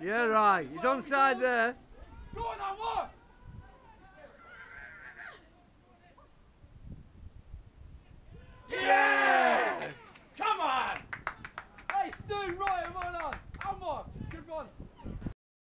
Yeah, right. He's onside there. Go on, now, what? Yes! Come on! Hey, Stu, right, Come on. come on, Good one.